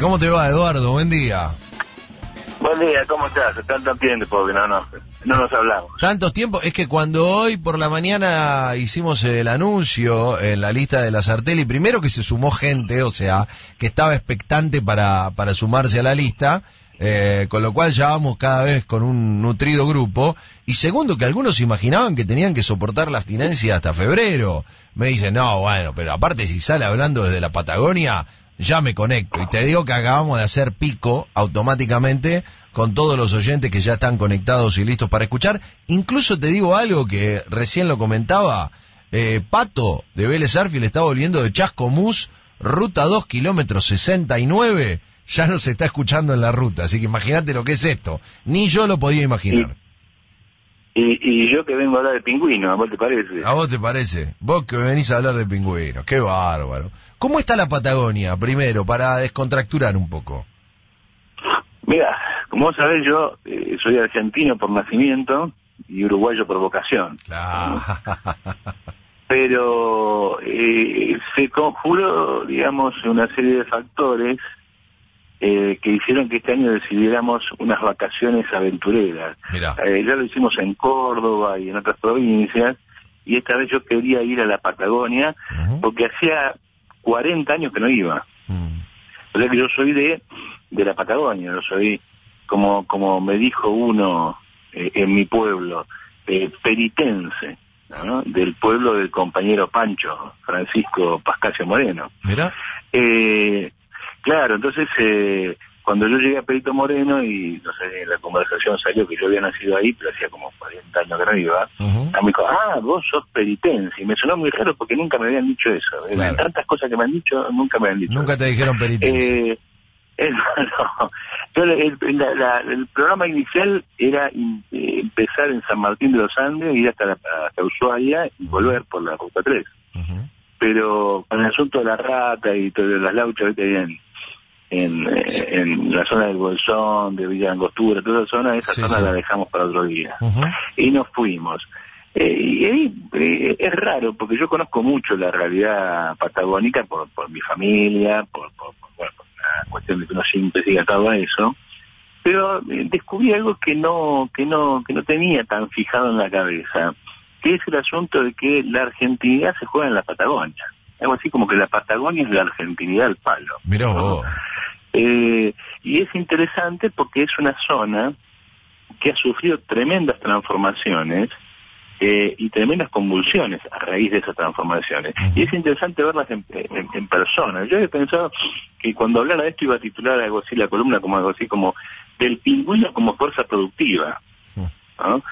¿Cómo te va, Eduardo? Buen día. Buen día, ¿cómo estás? Tanto tiempo porque no, no, no nos hablamos. Tantos tiempos, es que cuando hoy por la mañana hicimos el anuncio en la lista de la Sartelli, primero que se sumó gente, o sea, que estaba expectante para, para sumarse a la lista, eh, con lo cual ya vamos cada vez con un nutrido grupo, y segundo que algunos imaginaban que tenían que soportar la abstinencia hasta febrero. Me dicen, no, bueno, pero aparte si sale hablando desde la Patagonia, ya me conecto. Y te digo que acabamos de hacer pico automáticamente con todos los oyentes que ya están conectados y listos para escuchar. Incluso te digo algo que recién lo comentaba. Eh, Pato de Vélez Arfiel está volviendo de Chascomús, ruta 2 kilómetros 69. Ya no se está escuchando en la ruta, así que imagínate lo que es esto. Ni yo lo podía imaginar. Y, y yo que vengo a hablar de pingüino, ¿a vos te parece? ¿A vos te parece? Vos que venís a hablar de pingüinos, qué bárbaro. ¿Cómo está la Patagonia, primero, para descontracturar un poco? Mira, como vos sabés, yo eh, soy argentino por nacimiento y uruguayo por vocación. Claro. Pero eh, se conjuró, digamos, una serie de factores eh, que hicieron que este año decidiéramos unas vacaciones aventureras. Eh, ya lo hicimos en Córdoba y en otras provincias, y esta vez yo quería ir a la Patagonia porque hacía 40 años que no iba. O sea que yo soy de, de la Patagonia, yo soy, como, como me dijo uno eh, en mi pueblo, eh, peritense, ¿no? del pueblo del compañero Pancho, Francisco Pascasio Moreno. Mirá. Eh, claro, entonces eh, cuando yo llegué a Perito Moreno y no sé, la conversación salió que yo había nacido ahí, pero hacía como 40 años que no iba, a mí dijo, ah, vos sos peritense. Y me sonó muy raro porque nunca me habían dicho eso. Claro. tantas cosas que me han dicho, nunca me han dicho. Nunca te dijeron penitencia. Eh, eh, no, Yo, el, la- la- el programa inicial era in- eh, empezar en San Martín de los Andes, ir hasta, la, hasta Ushuaia y volver por la Ruta 3. Ujú. Pero con el asunto de la rata y todo las lauchas que hay en, la zona del Bolsón, de Villa Angostura, toda esa zona, esa Sí, zona sí. la dejamos para otro día y nos fuimos. Eh, y ahí eh, es raro porque yo conozco mucho la realidad patagónica por, por mi familia, por, por, por, bueno, por la cuestión de que uno siempre sigue atado a eso, pero eh, descubrí algo que no, que no, que no tenía tan fijado en la cabeza, que es el asunto de que la argentinidad se juega en la Patagonia. Algo así como que la Patagonia es la argentinidad al palo. Mirá vos. Eh, y es interesante porque es una zona que ha sufrido tremendas transformaciones eh, y tremendas convulsiones a raíz de esas transformaciones. Y es interesante verlas en, en- en persona. Yo había pensado que cuando hablara de esto iba a titular algo así, la columna como algo así como del pingüino como fuerza productiva. ¿no?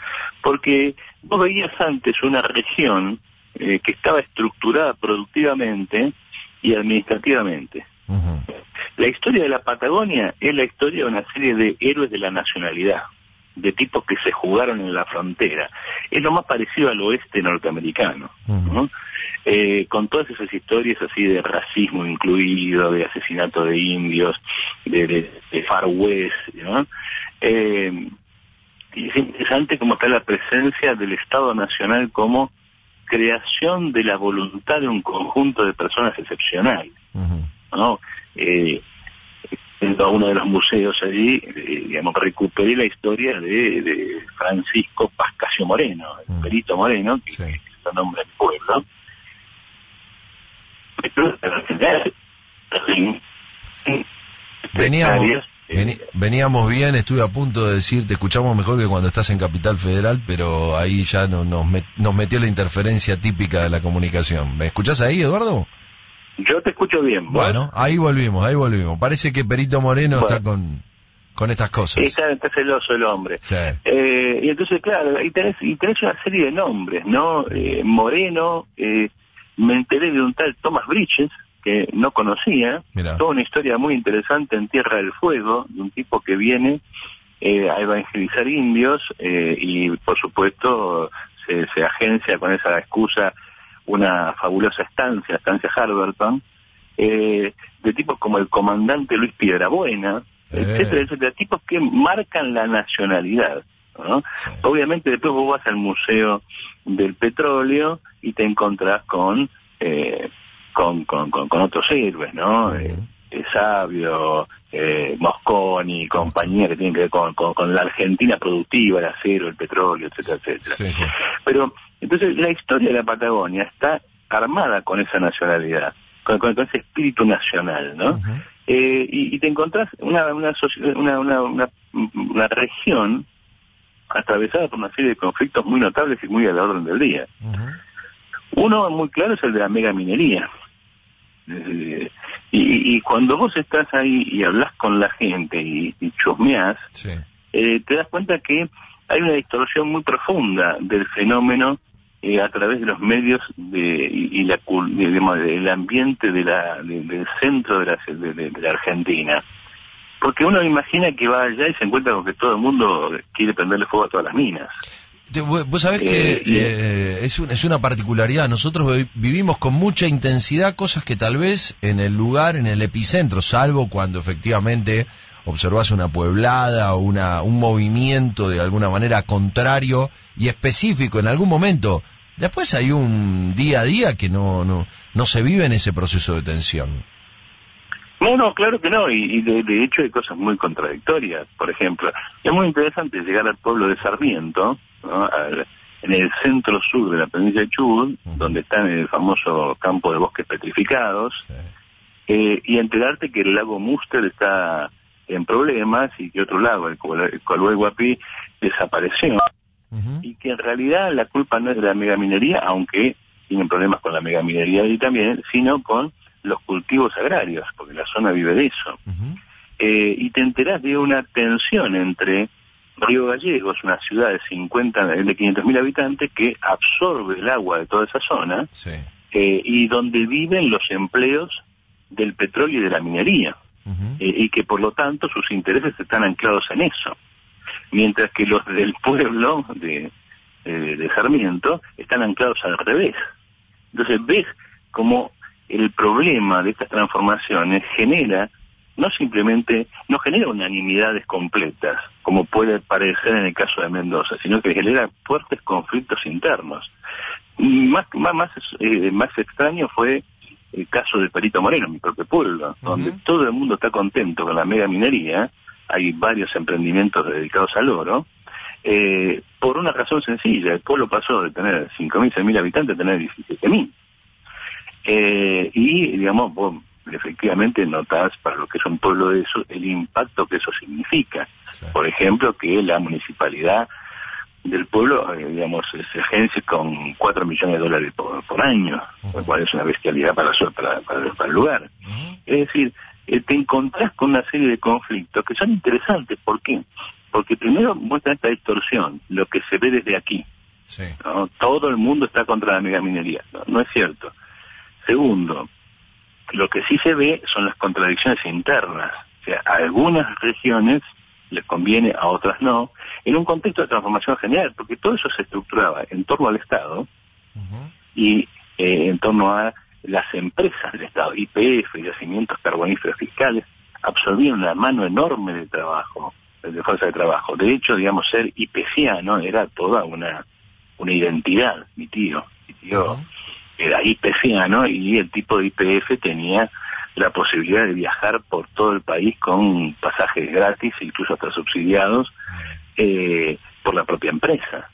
Porque vos veías antes una región eh, que estaba estructurada productivamente y administrativamente. La historia de la Patagonia es la historia de una serie de héroes de la nacionalidad, de tipos que se jugaron en la frontera. Es lo más parecido al oeste norteamericano, ¿no? Eh, con todas esas historias así de racismo incluido, de asesinato de indios, de, de- de Far West, ¿no? Eh, y es interesante cómo está la presencia del Estado Nacional como creación de la voluntad de un conjunto de personas excepcionales. ¿No? Eh, a uno de los museos allí, eh, digamos, recuperé la historia de, de Francisco Pascasio Moreno, el Mm. perito Moreno, que, Sí. que es el nombre del pueblo. Veníamos, eh, veníamos bien, estuve a punto de decir, te escuchamos mejor que cuando estás en Capital Federal, pero ahí ya no- nos, met- nos metió la interferencia típica de la comunicación. ¿Me escuchás ahí, Eduardo? Yo te escucho bien. ¿vos? Bueno, ahí volvimos, ahí volvimos. Parece que Perito Moreno Bueno. está con, con estas cosas. Está, está celoso el hombre. Sí. Eh, y entonces, claro, y tenés, y tenés una serie de nombres, ¿no? Eh, Moreno, eh, me enteré de un tal Thomas Bridges, que no conocía, Mirá. toda una historia muy interesante en Tierra del Fuego, de un tipo que viene eh, a evangelizar indios eh, y, por supuesto, se, se agencia con esa excusa una fabulosa estancia, estancia Harberton, eh, de tipos como el comandante Luis Piedrabuena, Eh. etcétera, etcétera, tipos que marcan la nacionalidad. ¿no? Sí. Obviamente después vos vas al Museo del Petróleo y te encontrás con, eh, con, con, con, con otros héroes, ¿no? Eh, Sabio, eh, Mosconi, compañía que tienen que ver con, con, la Argentina productiva, el acero, el petróleo, etcétera, etcétera. Pero entonces la historia de la Patagonia está armada con esa nacionalidad, con, con, ese espíritu nacional, ¿no? eh, y, te encontrás una, una, una, una, una, región atravesada por una serie de conflictos muy notables y muy a la orden del día. Uno muy claro es el de la mega minería. Eh, y, cuando vos estás ahí y hablas con la gente y, y chusmeás, eh, te das cuenta que hay una distorsión muy profunda del fenómeno eh, a través de los medios de, y, la, del ambiente de la, del centro de la, de, la Argentina. Porque uno imagina que va allá y se encuentra con que todo el mundo quiere prenderle fuego a todas las minas. Vos sabés que eh, eh, es, es una particularidad. Nosotros vivimos con mucha intensidad cosas que tal vez en el lugar, en el epicentro, salvo cuando efectivamente observás una pueblada o una, un movimiento de alguna manera contrario y específico en algún momento. Después hay un día a día que no, no, no se vive en ese proceso de tensión. No, no, claro que no, y, de, hecho hay cosas muy contradictorias. Por ejemplo, es muy interesante llegar al pueblo de Sarmiento, en el centro sur de la provincia de Chubut, donde está en el famoso campo de bosques petrificados, eh, y enterarte que el lago Muster está en problemas y que otro lago, el, el Guapí, desapareció. Y que en realidad la culpa no es de la megaminería, aunque tienen problemas con la megaminería y también, sino con los cultivos agrarios, porque la zona vive de eso. Eh, y te enterás de una tensión entre Río Gallegos, una ciudad de 50, de 500 mil habitantes, que absorbe el agua de toda esa zona, eh, y donde viven los empleos del petróleo y de la minería, eh, y que por lo tanto sus intereses están anclados en eso, mientras que los del pueblo de, de Sarmiento están anclados al revés. Entonces ves cómo el problema de estas transformaciones genera no simplemente, no genera unanimidades completas, como puede parecer en el caso de Mendoza, sino que genera fuertes conflictos internos. Más, más, eh, más extraño fue el caso de Perito Moreno, mi propio pueblo, donde todo el mundo está contento con la mega minería, hay varios emprendimientos dedicados al oro, eh, por una razón sencilla, el pueblo pasó de tener 5.000, 6.000 habitantes a tener 17.000. Eh, y, digamos, vos efectivamente notas para lo que es un pueblo de eso el impacto que eso significa. Por ejemplo, que la municipalidad del pueblo, eh, digamos, se agencia con 4 millones de dólares por, año, lo cual es una bestialidad para, para, para, el lugar. Es decir, eh, te encontrás con una serie de conflictos que son interesantes. ¿Por qué? Porque primero muestra esta distorsión, lo que se ve desde aquí. Todo el mundo está contra la megaminería. no es cierto. Segundo, lo que sí se ve son las contradicciones internas. O sea, algunas regiones les conviene, a otras no, en un contexto de transformación general, porque todo eso se estructuraba en torno al Estado y eh, en torno a las empresas del Estado, IPF, yacimientos carboníferos fiscales, absorbían una mano enorme de trabajo, de fuerza de trabajo. De hecho, digamos, ser IPFiano era toda una, una identidad, mi tío. Mi tío era ¿no? y el tipo de IPF tenía la posibilidad de viajar por todo el país con pasajes gratis, incluso hasta subsidiados, eh, por la propia empresa.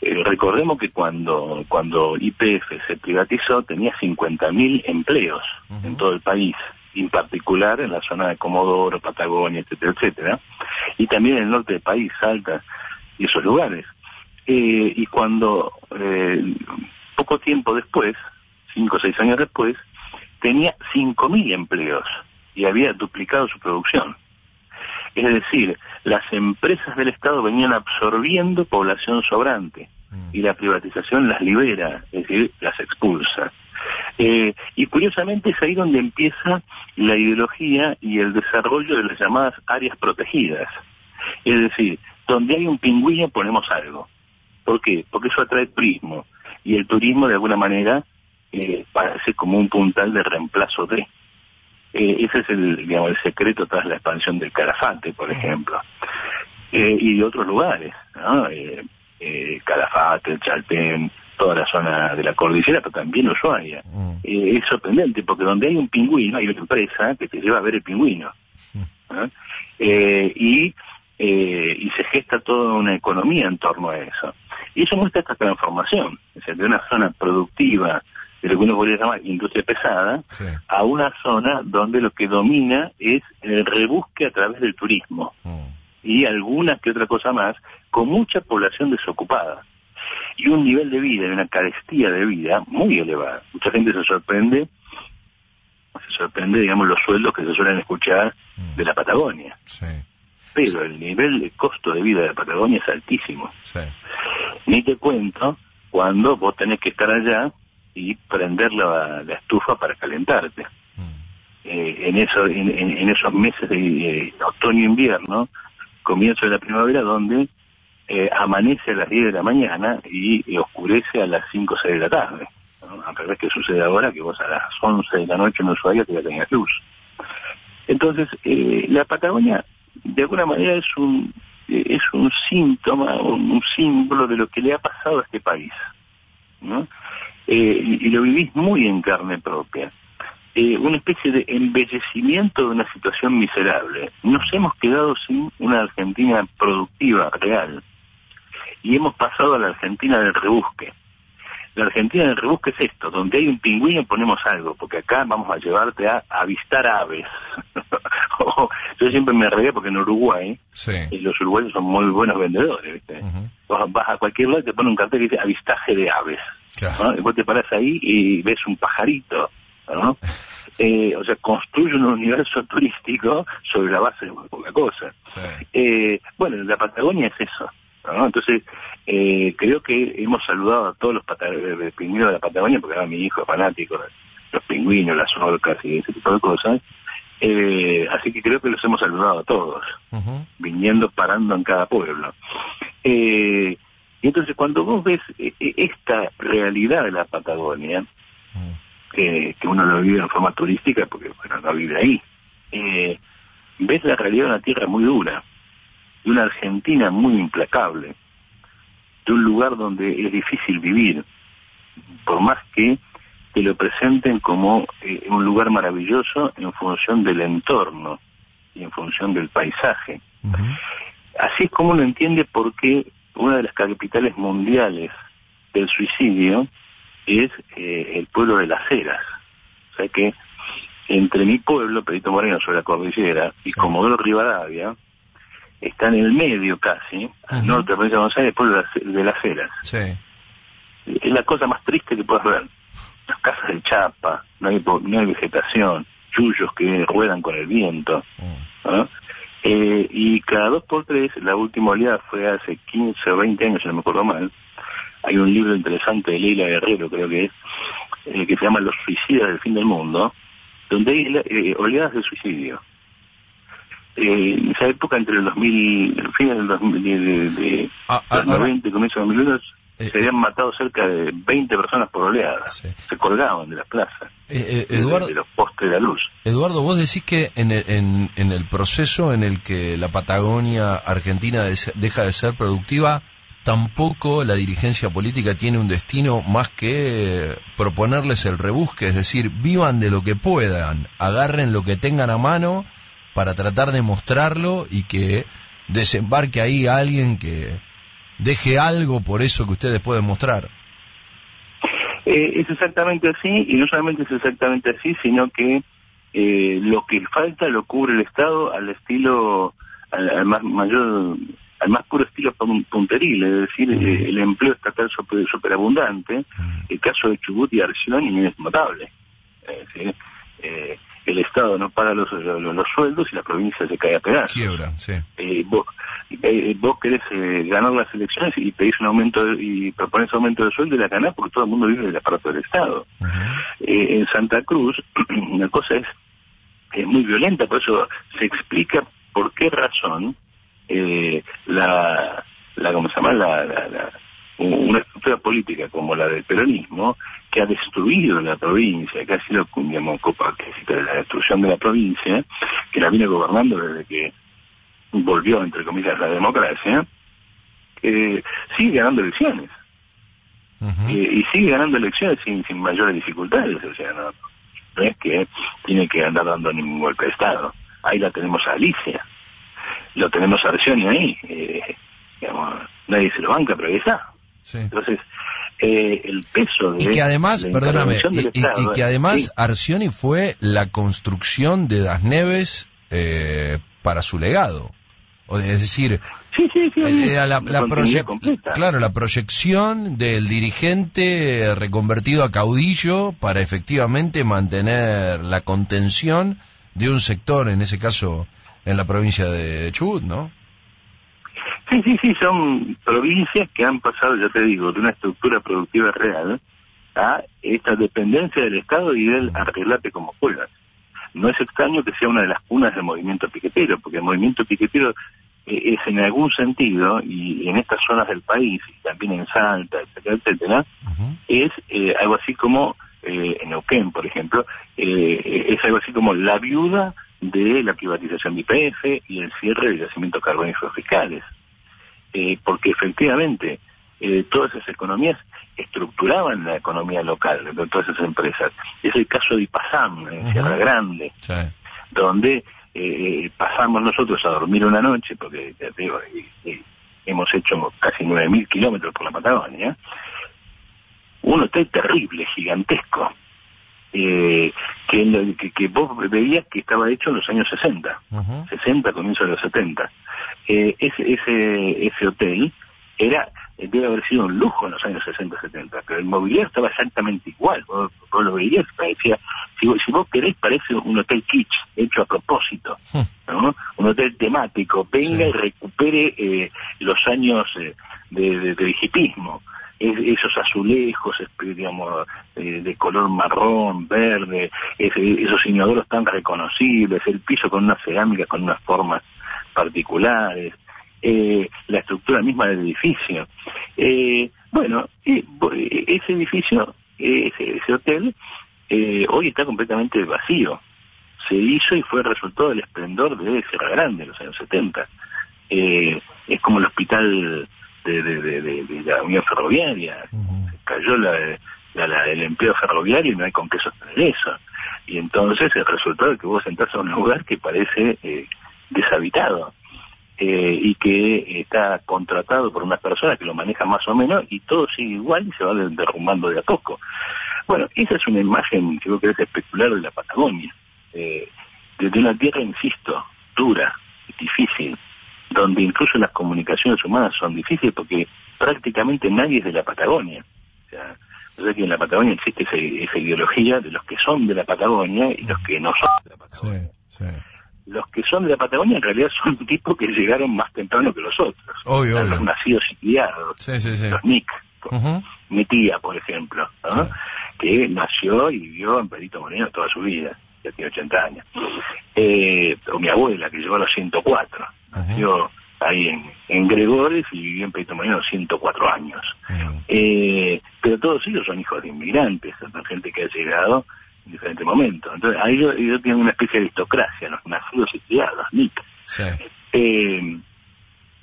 Eh, recordemos que cuando, cuando IPF se privatizó tenía 50.000 empleos en todo el país, en particular en la zona de Comodoro, Patagonia, etcétera, etcétera, y también en el norte del país, Salta y esos lugares. Eh, y cuando poco tiempo después, cinco o seis años después, tenía 5.000 empleos y había duplicado su producción. Es decir, las empresas del Estado venían absorbiendo población sobrante mm. y la privatización las libera, es decir, las expulsa. Eh, y curiosamente es ahí donde empieza la ideología y el desarrollo de las llamadas áreas protegidas. Es decir, donde hay un pingüino ponemos algo. ¿Por qué? Porque eso atrae turismo y el turismo de alguna manera eh, parece como un puntal de reemplazo de. Eh, ese es el, digamos, el secreto tras la expansión del Calafate, por ejemplo, eh, y de otros lugares, ¿no? Eh, Calafate, el Chaltén, toda la zona de la cordillera, pero también Ushuaia. Es sorprendente, porque donde hay un pingüino, hay una empresa que te lleva a ver el pingüino. Y, eh, y se gesta toda una economía en torno a eso. Y eso muestra esta transformación, es decir, de una zona productiva, de lo que uno podría llamar industria pesada, a una zona donde lo que domina es el rebusque a través del turismo. Mm. Y alguna que otra cosa más, con mucha población desocupada y un nivel de vida y una carestía de vida muy elevada. Mucha gente se sorprende, se sorprende, digamos, los sueldos que se suelen escuchar mm. de la Patagonia. Pero el nivel de costo de vida de la Patagonia es altísimo. Ni te cuento cuando vos tenés que estar allá y prender la, estufa para calentarte. Mm. Eh, en, eso, en, esos meses de otoño-invierno, comienzo de la primavera, donde eh, amanece a las 10 de la mañana y, oscurece a las 5 o 6 de la tarde. ¿no? Al revés que sucede ahora, que vos a las 11 de la noche en Ushuaia te ya tenías luz. Entonces, eh, la Patagonia, de alguna manera, es un eh, es un síntoma, un, símbolo de lo que le ha pasado a este país. ¿no? Y, lo vivís muy en carne propia. una especie de embellecimiento de una situación miserable. Nos hemos quedado sin una Argentina productiva, real y hemos pasado a la Argentina del rebusque. La Argentina del rebusque es esto, donde hay un pingüino ponemos algo, porque acá vamos a llevarte a avistar aves. Yo siempre me regué porque en Uruguay y los uruguayos son muy buenos vendedores, ¿viste? Vas a cualquier lado y te ponen un cartel que dice avistaje de aves. Y vos te paras ahí y ves un pajarito, ¿no? Eh, o sea, construye un universo turístico sobre la base de muy poca cosa. Eh, bueno, la Patagonia es eso. Entonces, eh, creo que hemos saludado a todos los pingüinos de la Patagonia, porque ahora mi hijo es fanático los pingüinos, las orcas y ese tipo de cosas. Eh, así que creo que los hemos saludado a todos, viniendo, parando en cada pueblo. Eh, y entonces, cuando vos ves esta realidad de la Patagonia, que, uno lo vive en forma turística, porque bueno, no vive ahí, ves la realidad de una tierra muy dura de una Argentina muy implacable, de un lugar donde es difícil vivir, por más que te lo presenten como eh, un lugar maravilloso en función del entorno y en función del paisaje. Así es como uno entiende por qué una de las capitales mundiales del suicidio es eh, el pueblo de las Heras. O sea que entre mi pueblo, Perito Moreno, sobre la cordillera, y Comodoro Rivadavia, está en el medio casi, al norte de la provincia de Buenos Aires, después de las, de Sí. Es la cosa más triste que puedes ver. Las casas de chapa, no hay, no hay vegetación, yuyos que ruedan con el viento. Mm. Eh, y cada dos por tres, la última oleada fue hace 15 o 20 años, si no me acuerdo mal. Hay un libro interesante de Leila Guerrero, creo que es, eh, que se llama Los suicidas del fin del mundo, donde hay eh, oleadas de suicidio eh, en esa época, entre el 2000, el fin del 2000, de, de, ah, ah, 90 y comienzo del 2001, eh, se habían matado cerca de 20 personas por oleadas. Se colgaban de las plazas, eh, Eduardo, de, los postes de la luz. Eduardo, vos decís que en el, en, en el proceso en el que la Patagonia Argentina deja de ser productiva, tampoco la dirigencia política tiene un destino más que proponerles el rebusque, es decir, vivan de lo que puedan, agarren lo que tengan a mano para tratar de mostrarlo y que desembarque ahí alguien que deje algo por eso que ustedes pueden mostrar. Eh, es exactamente así, y no solamente es exactamente así, sino que eh, lo que falta lo cubre el Estado al estilo, al, más mayor, al más puro estilo punteril, es decir, eh, el empleo estatal super, superabundante, el caso de Chubut y Arción es notable. Es decir, el Estado no paga los, los, sueldos y la provincia se cae a pedazos. Quiebra, sí. Eh, vos, eh, vos querés eh, ganar las elecciones y pedís un aumento y propones aumento de sueldo y la ganás porque todo el mundo vive del aparato del Estado. en Santa Cruz, una cosa es, es muy violenta, por eso se explica por qué razón la, la, ¿cómo se llama? la una estructura política como la del peronismo que ha destruido la provincia, que ha sido digamos, de la destrucción de la provincia, que la viene gobernando desde que volvió, entre comillas, la democracia, que sigue ganando elecciones. y sigue ganando elecciones sin, sin mayores dificultades. O sea, no, no es que tiene que andar dando ningún golpe de Estado. Ahí la tenemos a Alicia, lo tenemos a Arcioni ahí. Eh, digamos, nadie se lo banca, pero ahí está. Entonces, eh, el peso de. Y que además, perdóname, y, que además Arcioni fue la construcción de Das Neves eh, para su legado. O, es decir, sí, sí, sí, la, claro, la proyección del dirigente reconvertido a caudillo para efectivamente mantener la contención de un sector, en ese caso en la provincia de Chubut, ¿no? Sí, sí, sí, son provincias que han pasado, ya te digo, de una estructura productiva real a esta dependencia del Estado y del arreglate como puedas. No es extraño que sea una de las cunas del movimiento piquetero, porque el movimiento piquetero eh, es en algún sentido, y en estas zonas del país, y también en Salta, etcétera, etcétera, es eh, algo así como, eh, en Neuquén, por ejemplo, es algo así como la viuda de la privatización de IPF y el cierre de yacimientos carboníferos fiscales. Eh, porque efectivamente todas esas economías estructuraban la economía local de todas esas empresas. Es el caso de Ipasam, en Sierra Grande, donde eh, pasamos nosotros a dormir una noche, porque ya digo, hemos hecho casi 9.000 kilómetros por la Patagonia, un hotel terrible, gigantesco, eh, que, que, vos veías que estaba hecho en los años 60, 60, comienzo de los 70. Eh, ese, ese, ese hotel era debe haber sido un lujo en los años 60-70, pero el mobiliario estaba exactamente igual. Vos, lo veías, parecía, si, si, vos querés, parece un hotel kitsch, hecho a propósito, ¿no? un hotel temático, venga y recupere eh, los años eh, de, de, hipismo esos azulejos, digamos, de color marrón, verde, esos inodoros tan reconocibles, el piso con una cerámica con unas formas particulares, eh, la estructura misma del edificio. Eh, bueno, ese edificio, ese, ese hotel, eh, hoy está completamente vacío. Se hizo y fue el resultado del esplendor de Sierra Grande en los años 70. es como el hospital de, la Unión Ferroviaria. Cayó la, el empleo ferroviario y no hay con qué sostener eso. Y entonces el resultado es que vos entras a un lugar que parece eh, deshabitado eh, y que está contratado por una persona que lo maneja más o menos y todo sigue igual y se va derrumbando de a poco. Bueno, esa es una imagen, si vos querés especular, de la Patagonia. Eh, desde una tierra, insisto, dura, difícil, donde incluso las comunicaciones humanas son difíciles porque prácticamente nadie es de la Patagonia. O sea, que en la Patagonia existe esa, ideología de los que son de la Patagonia y los que no son de la Patagonia. Los que son de la Patagonia en realidad son tipos que llegaron más temprano que los otros. Los nacidos y criados, los NIC. Mi tía, por ejemplo, que nació y vivió en Perito Moreno toda su vida, ya tiene 80 años. Eh, o mi abuela, que llegó a los 104 nació ahí en, en Gregores y vivió en Perito Moreno 104 años. eh, pero todos ellos son hijos de inmigrantes, son gente que ha llegado en diferentes momentos. Entonces, ahí ellos, tienen una especie de aristocracia, los nacidos y criados, NIC. Eh,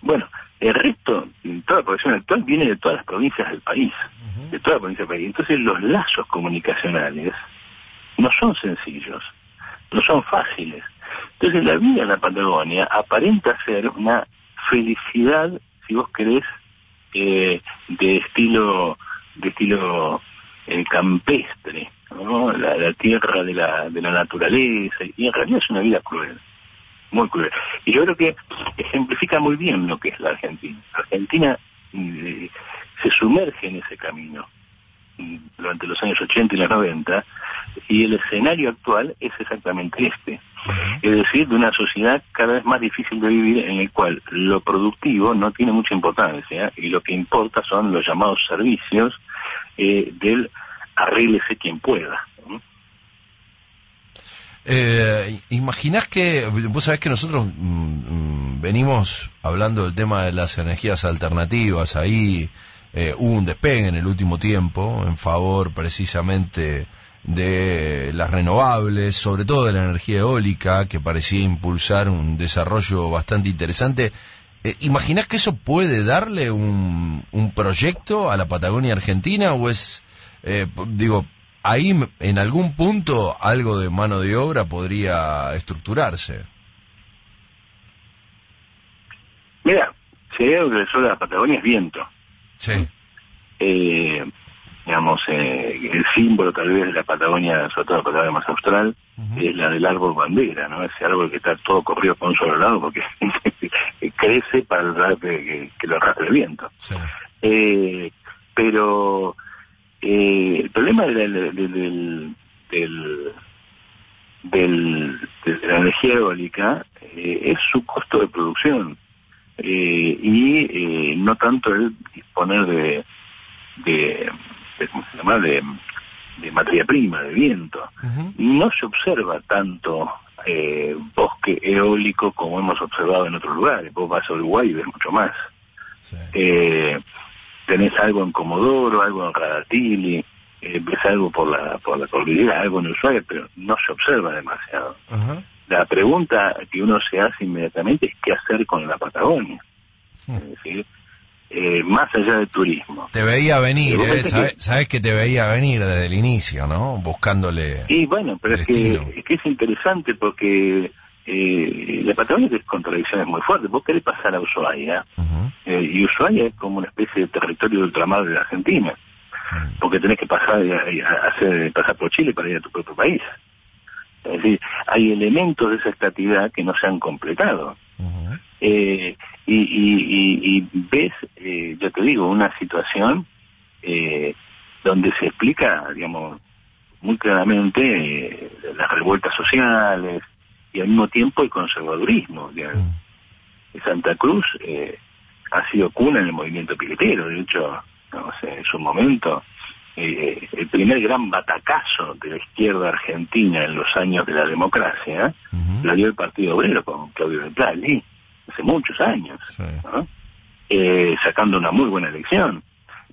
bueno, el resto, toda la población actual viene de todas las provincias del país, de todas las provincias del país. Entonces, los lazos comunicacionales no son sencillos, no son fáciles. Entonces la vida en la Patagonia aparenta ser una felicidad, si vos querés, eh, de estilo de estilo eh, campestre, ¿no? la, tierra de la, de la naturaleza, y en realidad es una vida cruel, muy cruel. Y yo creo que ejemplifica muy bien lo que es la Argentina. La Argentina eh, se sumerge en ese camino mm, durante los años 80 y los 90, y el escenario actual es exactamente este es decir, de una sociedad cada vez más difícil de vivir en el cual lo productivo no tiene mucha importancia y lo que importa son los llamados servicios eh, del arréglese quien pueda. Eh, ¿Imaginás que, vos sabés que nosotros mm, mm, venimos hablando del tema de las energías alternativas, ahí eh, hubo un despegue en el último tiempo en favor precisamente de las renovables, sobre todo de la energía eólica, que parecía impulsar un desarrollo bastante interesante Eh, ¿Imaginás que eso puede darle un, un proyecto a la Patagonia Argentina o es, eh, digo, ahí en algún punto algo de mano de obra podría estructurarse? Mira, si hay algo que le sobra a la Patagonia es viento. Sí. Eh, digamos, eh, el símbolo tal vez de la Patagonia, sobre todo la Patagonia más austral, es la del árbol bandera, ¿no? Ese árbol que está todo corrido por un solo lado porque crece para el que, que lo arrastre el viento. Sí. Eh, pero eh, el problema del, del, del, del, de la energía eólica eh, es su costo de producción eh, y eh, no tanto el disponer de, de, de, ¿cómo se llama? de, de materia prima, de viento. Ujú. No se observa tanto eh, bosque eólico como hemos observado en otros lugares. Vos vas a Uruguay y ves mucho más. Sí. Tenés algo en Comodoro, algo en Radatili, eh, ves algo por la, por la cordillera, algo en Ushuaia, pero no se observa demasiado. La pregunta que uno se hace inmediatamente es qué hacer con la Patagonia. Es decir, eh, más allá del turismo. Te veía venir, ¿eh? Sabes, que- sabes que te veía venir desde el inicio, ¿no? Buscándole... Y bueno, pero es que, Destino. es que es interesante porque eh, la Patagonia tiene contradicciones muy fuertes. Vos querés pasar a Ushuaia, eh, y Ushuaia es como una especie de territorio de ultramar de la Argentina. porque tenés que pasar y- y hacer pasar por Chile para ir a tu propio país. Es decir, hay elementos de esa estatidad que no se han completado. Eh, y, y, y, y ves, eh, yo te digo, una situación eh, donde se explica, digamos, muy claramente eh, las revueltas sociales y al mismo tiempo el conservadurismo. Mm. Santa Cruz eh, ha sido cuna en el movimiento piquetero, de hecho, no sé, en su momento, eh, el primer gran batacazo de la izquierda argentina en los años de la democracia Ujú. lo dio el Partido Obrero con Claudio Plali, hace muchos años, Sí. ¿no? Eh, sacando una muy buena elección.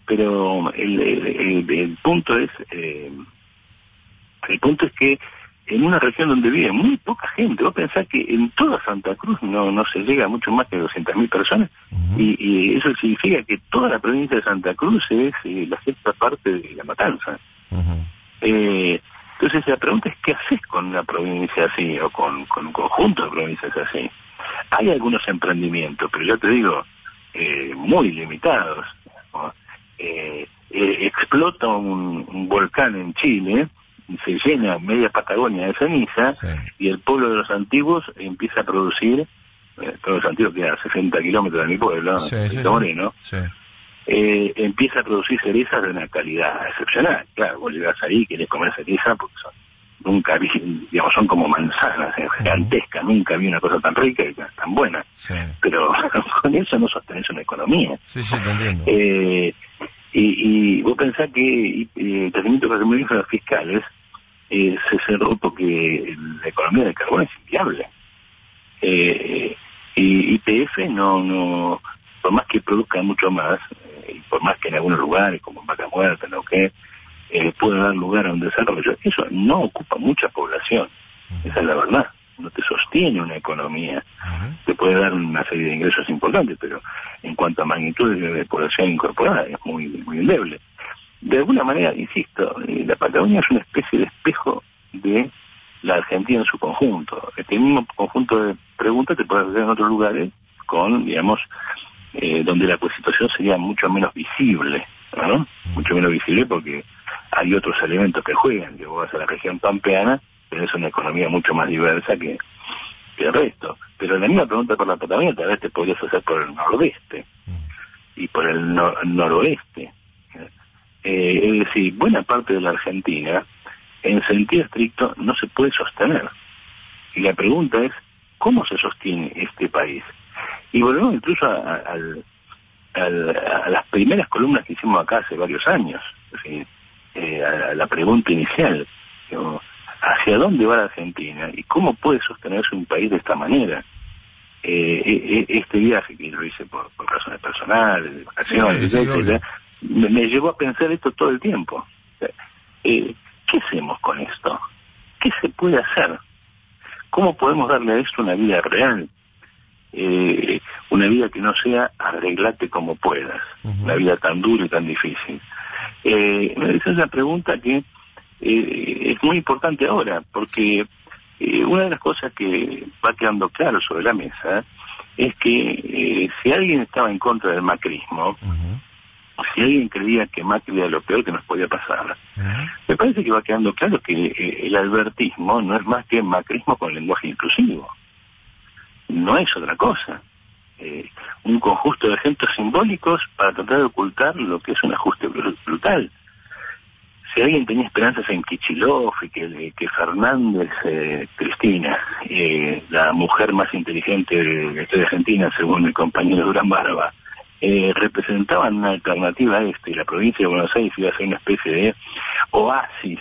Pero el, el- el- el punto es, eh, el punto es que en una región donde vive muy poca gente, vos pensás que en toda Santa Cruz no, no se llega a mucho más que 200.000 personas, y, y eso significa que toda la provincia de Santa Cruz es eh, la sexta parte de la matanza. Eh, entonces la pregunta es qué haces con una provincia así o con, con un conjunto de provincias así. Hay algunos emprendimientos, pero yo te digo, eh, muy limitados. ¿no? Eh, eh, explota un, un volcán en Chile, se llena media Patagonia de ceniza Sí. y el pueblo de los antiguos empieza a producir, eh, todos los antiguos quedan a 60 kilómetros de mi pueblo, Sí, sí. Moreno, eh, empieza a producir cerezas de una calidad excepcional. Claro, vos llegás ahí y querés comer cereza porque son, nunca vi, digamos, son como manzanas eh, gigantescas, nunca vi una cosa tan rica y tan buena. Pero con eso no sostenés una economía. Sí, sí, te entiendo. Eh, y, y vos pensás que el crecimiento de los fiscales eh, se cerró porque la economía del carbón es inviable. Eh, y IPF no, no, por más que produzca mucho más, eh, y por más que en algunos lugares, como en Vaca Muerta, que eh, pueda dar lugar a un desarrollo, eso no ocupa mucha población, esa es la verdad, no te sostiene una economía te puede dar una serie de ingresos importantes, pero en cuanto a magnitud de, población incorporada es muy, muy endeble. De alguna manera, insisto, eh, la Patagonia es una especie de espejo de la Argentina en su conjunto. Este mismo conjunto de preguntas te puede hacer en otros lugares con, digamos, eh, donde la situación sería mucho menos visible, ¿no? Mucho menos visible porque hay otros elementos que juegan. Que vos vas a la región pampeana, tenés una economía mucho más diversa que, que el resto. Pero la misma pregunta por la Patagonia tal vez te podrías hacer por el nordeste y por el no- noroeste. Eh, es decir, buena parte de la Argentina, en sentido estricto, no se puede sostener. Y la pregunta es, ¿cómo se sostiene este país? Y volvemos incluso a, a- al- a las primeras columnas que hicimos acá hace varios años, es decir, eh, a, a la pregunta inicial, digo, ¿hacia dónde va la Argentina? ¿Y cómo puede sostenerse un país de esta manera? Eh, e- e- este viaje que yo hice por, por razones personales, de vacaciones, Sí, sí, etcétera, me, me llevó a pensar esto todo el tiempo. Eh, ¿Qué hacemos con esto? ¿Qué se puede hacer? ¿Cómo podemos darle a esto una vida real? Eh, una vida que no sea arreglate como puedas, una vida tan dura y tan difícil. Eh, esa es una pregunta que eh, es muy importante ahora, porque eh, una de las cosas que va quedando claro sobre la mesa es que eh, si alguien estaba en contra del macrismo, si alguien creía que Macri era lo peor que nos podía pasar, me parece que va quedando claro que eh, el albertismo no es más que macrismo con lenguaje inclusivo. No es otra cosa. Eh, un conjunto de ejemplos simbólicos para tratar de ocultar lo que es un ajuste brutal. Si alguien tenía esperanzas en Kichilov y que, que Fernández, eh, Cristina, la mujer más inteligente de la historia argentina, según el compañero Durán Barba, eh, representaban una alternativa a esto y la provincia de Buenos Aires iba a ser una especie de oasis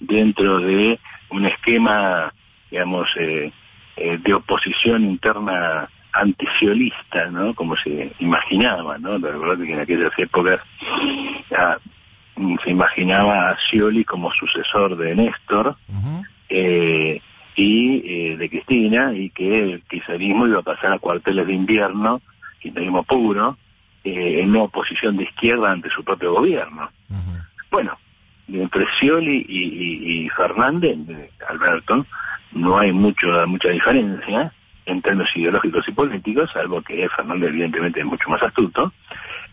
dentro de un esquema, digamos, eh, eh, de oposición interna anticiolista, ¿no? Como se imaginaba, ¿no? La verdad que en aquellas épocas ah, se imaginaba a Scioli como sucesor de Néstor y de Cristina y que el kirchnerismo iba a pasar a cuarteles de invierno kirchnerismo puro, eh, en una oposición de izquierda ante su propio gobierno. Bueno, entre Scioli y, Fernández, Alberto, no hay mucho mucha diferencia en términos ideológicos y políticos, salvo que Fernández evidentemente es mucho más astuto,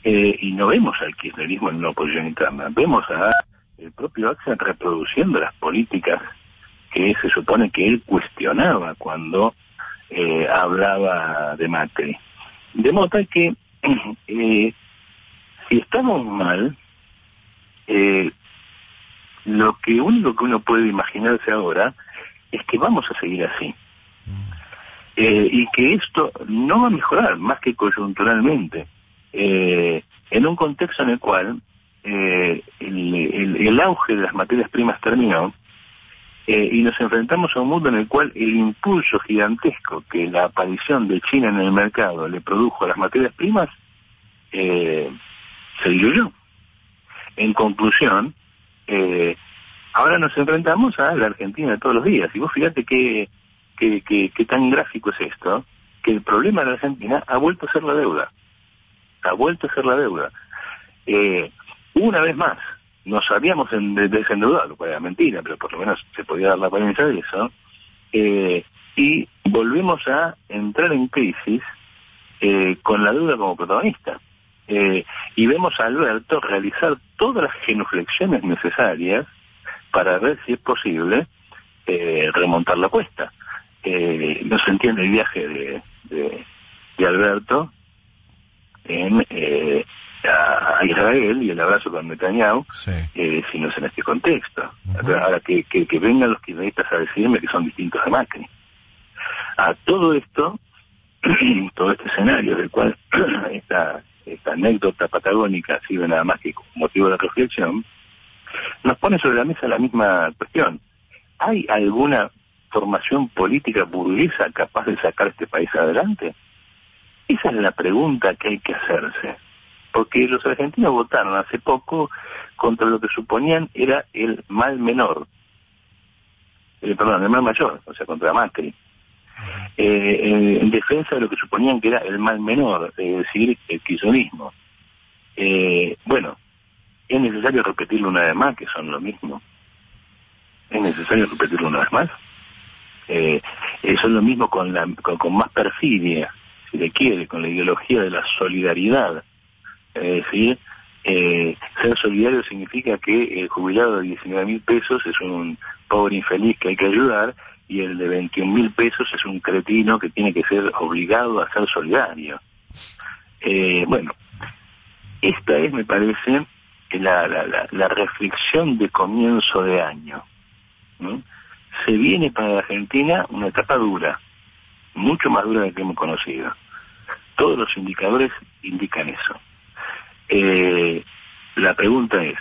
eh, y no vemos al kirchnerismo en una oposición interna, vemos a el propio Axel reproduciendo las políticas que se supone que él cuestionaba cuando eh, hablaba de Macri. De modo que eh, si estamos mal, lo que único que uno puede imaginarse ahora es que vamos a seguir así. Eh, y que esto no va a mejorar más que coyunturalmente, en un contexto en el cual el, el auge de las materias primas terminó, eh, y nos enfrentamos a un mundo en el cual el impulso gigantesco que la aparición de China en el mercado le produjo a las materias primas eh, se diluyó. En conclusión, eh, ahora nos enfrentamos a la Argentina de todos los días. Y vos fíjate qué, qué, qué, tan gráfico es esto, que el problema de la Argentina ha vuelto a ser la deuda. Ha vuelto a ser la deuda. una vez más, nos habíamos desendeudado, lo cual era mentira, pero por lo menos se podía dar la apariencia de eso, eh, y volvemos a entrar en crisis eh, con la deuda como protagonista. Eh, y vemos a Alberto realizar todas las genuflexiones necesarias para ver si es posible remontar la cuesta. No se entiende el viaje de, de, de Alberto en a, Israel y el abrazo con Netanyahu, eh, si no es en este contexto. Ahora que, que, vengan los kirchneristas a decirme que son distintos de Macri. A todo esto, todo este escenario del cual esta, esta anécdota patagónica sirve nada más que motivo de reflexión, nos pone sobre la mesa la misma cuestión. ¿Hay alguna formación política burguesa capaz de sacar este país adelante? Esa es la pregunta que hay que hacerse porque los argentinos votaron hace poco contra lo que suponían era el mal menor, eh, perdón, el mal mayor, o sea, contra Macri, eh, en defensa de lo que suponían que era el mal menor, es decir, el kirchnerismo. Eh, bueno, es necesario repetirlo una vez más, que son lo mismo. Es necesario repetirlo una vez más. Eh, son lo mismo con, la, con más perfidia, si le quiere, con la ideología de la solidaridad es decir, eh, ser solidario significa que el jubilado de 19 mil pesos es un pobre infeliz que hay que ayudar y el de 21 mil pesos es un cretino que tiene que ser obligado a ser solidario. Eh, bueno, esta es, me parece, la, la, la, reflexión de comienzo de año. Se viene para la Argentina una etapa dura, mucho más dura de la que hemos conocido. Todos los indicadores indican eso. Eh, la pregunta es,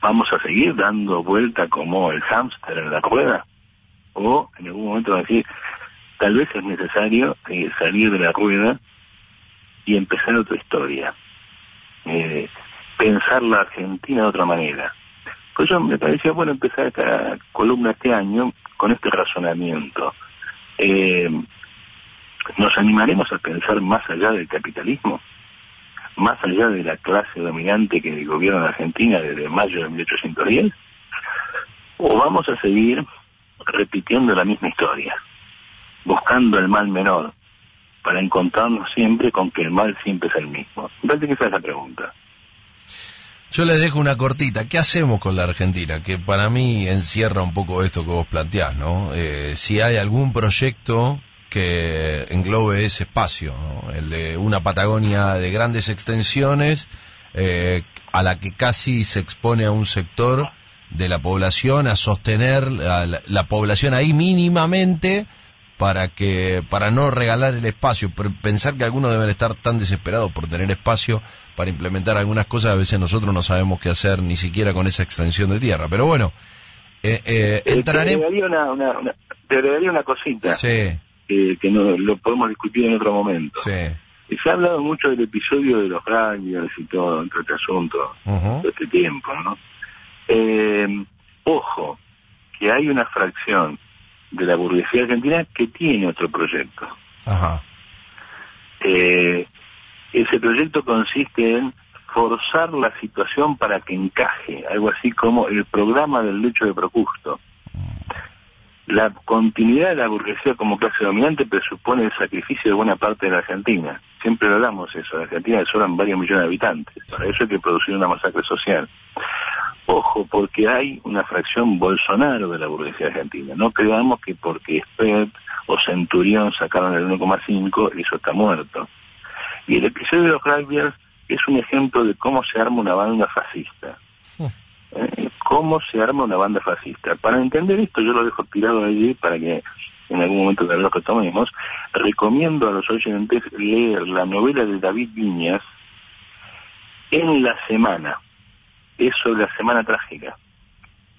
¿vamos a seguir dando vuelta como el hámster en la rueda? ¿O en algún momento decir, tal vez es necesario eh, salir de la rueda y empezar otra historia? Eh, pensar la Argentina de otra manera. Por eso me parecía bueno empezar esta columna este año con este razonamiento. Eh, ¿Nos animaremos a pensar más allá del capitalismo? ¿Más allá de la clase dominante que gobierna Argentina desde mayo de 1810? ¿O vamos a seguir repitiendo la misma historia, buscando el mal menor, para encontrarnos siempre con que el mal siempre es el mismo? Parece que esa es la pregunta. Yo les dejo una cortita. ¿Qué hacemos con la Argentina? Que para mí encierra un poco esto que vos planteás, ¿no? Eh, si hay algún proyecto que englobe ese espacio, el de una Patagonia de grandes extensiones, eh, a la que casi se expone a un sector de la población a sostener la, la, población ahí mínimamente para que para no regalar el espacio pensar que algunos deben estar tan desesperados por tener espacio para implementar algunas cosas a veces nosotros no sabemos qué hacer ni siquiera con esa extensión de tierra pero bueno eh, eh, entraré te agregaría una, una, una, te agregaría una cosita sí. que, que no, lo podemos discutir en otro momento sí. se ha hablado mucho del episodio de los rangers y todo entre este asunto uh -huh. de este tiempo no eh, ojo, que hay una fracción de la burguesía argentina que tiene otro proyecto. Ajá. Eh, ese proyecto consiste en forzar la situación para que encaje, algo así como el programa del lecho de Procusto. La continuidad de la burguesía como clase dominante presupone el sacrificio de buena parte de la Argentina. Siempre lo hablamos eso, en Argentina sobran varios millones de habitantes. Para eso hay que producir una masacre social. Ojo, porque hay una fracción Bolsonaro de la burguesía argentina. No creamos que porque Spert o Centurión sacaron el 1,5, eso está muerto. Y el episodio de los Rugbyers es un ejemplo de cómo se arma una banda fascista. ¿Eh? ¿Cómo se arma una banda fascista? Para entender esto, yo lo dejo tirado allí para que en algún momento de lo que tomemos. Recomiendo a los oyentes leer la novela de David Viñas en la semana es sobre la Semana Trágica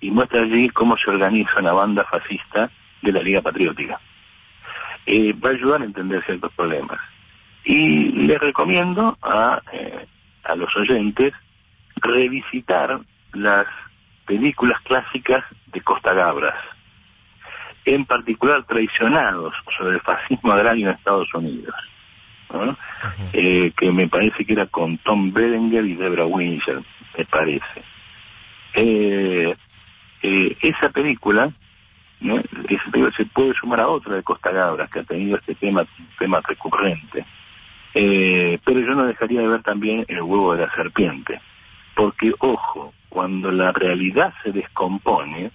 y muestra allí cómo se organiza una banda fascista de la Liga Patriótica. Eh, va a ayudar a entender ciertos problemas. Y les recomiendo a, eh, a los oyentes revisitar las películas clásicas de Costa Gabras, en particular Traicionados sobre el fascismo agrario en Estados Unidos. ¿no? Uh -huh. eh, que me parece que era con Tom Berenger y Debra Winger, me parece. Eh, eh, esa película, ¿no? esa película se puede sumar a otra de Costa Gabras que ha tenido este tema, tema recurrente. Eh, pero yo no dejaría de ver también el huevo de la serpiente, porque ojo, cuando la realidad se descompone,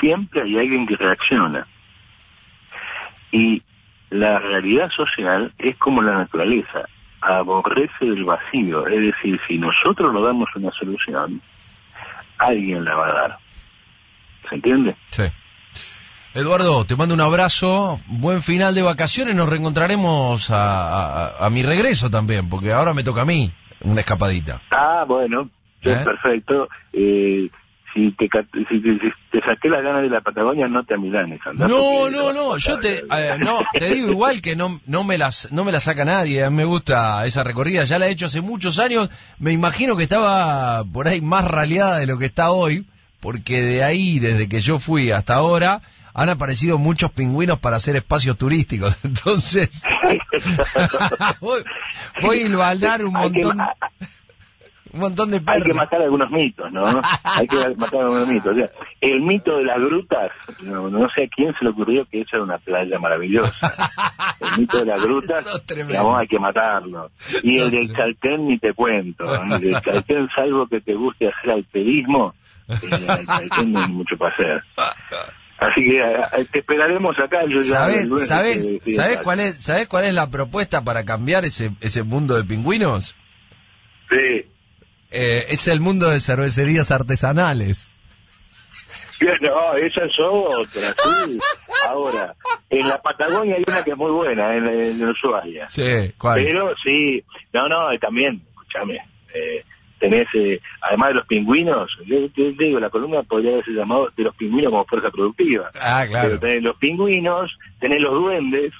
siempre hay alguien que reacciona. Y la realidad social es como la naturaleza, aborrece del vacío, es decir, si nosotros no damos una solución, alguien la va a dar. ¿Se entiende? Sí. Eduardo, te mando un abrazo, buen final de vacaciones, nos reencontraremos a, a, a mi regreso también, porque ahora me toca a mí una escapadita. Ah, bueno, ¿Eh? es perfecto. Eh, si te, si, te saqué las ganas de la Patagonia, no te amilanes. No, no, no, yo te, eh, no, te digo igual que no, no, me las, no me la saca nadie, a mí me gusta esa recorrida, ya la he hecho hace muchos años, me imagino que estaba por ahí más raleada de lo que está hoy, porque de ahí, desde que yo fui hasta ahora, han aparecido muchos pingüinos para hacer espacios turísticos, entonces voy, voy a hilvanar un montón un montón de perros. Hay que matar algunos mitos, ¿no? Hay que matar algunos mitos. O sea, el mito de las grutas, no, no, sé a quién se le ocurrió que esa era una playa maravillosa. El mito de las grutas, digamos, hay que matarlo. Y el del Chaltén ni te cuento. El del Chaltén, salvo que te guste hacer alterismo, el Chaltén no hay mucho para hacer. Así que te esperaremos acá. Yo ya ¿Sabes, ¿sabes, ¿sabes, cuál es, ¿Sabes cuál es la propuesta para cambiar ese, ese mundo de pingüinos? Sí. Eh, es el mundo de cervecerías artesanales. No, esa es otra, sí. Ahora, en la Patagonia hay una que es muy buena, en, en Ushuaia. Sí, ¿cuál? Pero sí, no, no, también, escúchame, eh, tenés, eh, además de los pingüinos, yo te digo, la columna podría haberse llamado de los pingüinos como fuerza productiva. Ah, claro. Pero tenés los pingüinos, tenés los duendes.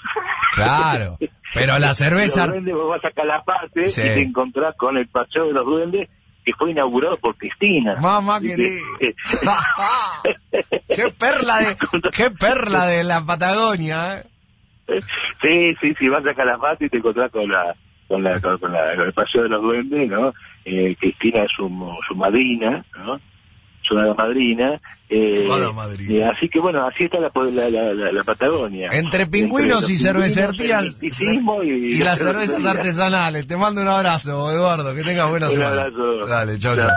Claro, pero la cerveza... los duendes vos vas a Calafate sí. y te encontrás con el paseo de los duendes que fue inaugurado por Cristina. Mamá querida. qué perla de qué perla de la Patagonia. ¿eh? sí, sí, sí, vas a Calafate y te encontrás con la con la con, la, el paseo de los duendes, ¿no? Eh, Cristina es su, su madrina, ¿no? Su madrina. Eh, madrina. Eh, así que bueno, así está la, la, la, Patagonia. Entre pingüinos y cervecerías y, y, las cervezas artesanales. Te mando un abrazo, Eduardo. Que tengas buena un semana. Un abrazo. Dale, chao, chao.